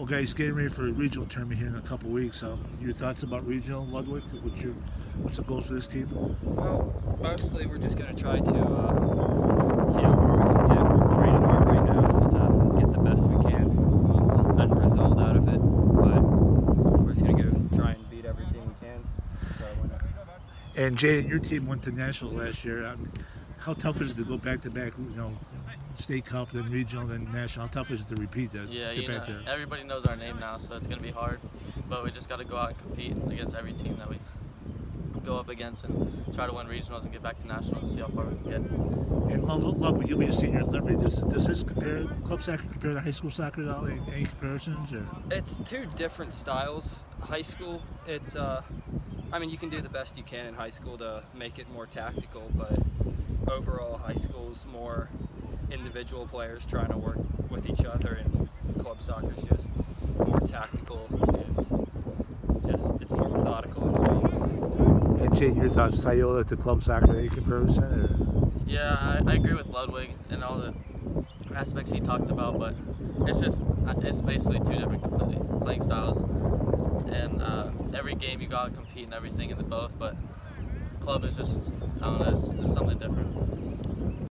Well, guys, getting ready for a regional tournament here in a couple weeks. Um, your thoughts about regional Ludwig? What's your what's the goals for this team? Well, mostly we're just going to try to uh, see how far we can get. We're training hard right now just to get the best we can as a result out of it. But we're just going to go try and beat every team we can. And Jay, your team went to nationals last year. Um, how tough is it to go back to back? You know, state cup, then regional, then national. How tough is it to repeat that? Yeah, you know, everybody knows our name now, so it's gonna be hard. But we just got to go out and compete against every team that we go up against and try to win regionals and get back to nationals and see how far we can get. And Ludwig, you'll be a senior at Liberty. Does, does this compare club soccer compare to high school soccer? At all? Any, any comparisons? Or? It's two different styles. High school, it's, uh, I mean, you can do the best you can in high school to make it more tactical, but overall, high school's more individual players trying to work with each other, and club soccer's just more tactical and just, it's more methodical in a way. And Jay, your thoughts, Scioto to club soccer? Any comparison? Or? Yeah, I, I agree with Ludwig and all the aspects he talked about, but it's just uh, it's basically two different completely playing styles. And uh, every game you got to compete and everything in the both, but club is just I don't know, it's, it's something different.